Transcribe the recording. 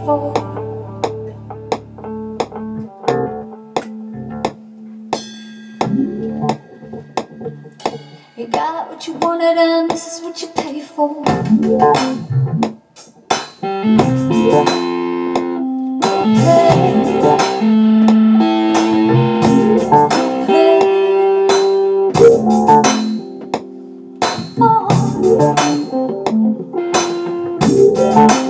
You got what you wanted and this is what you pay for. Play, play. Oh.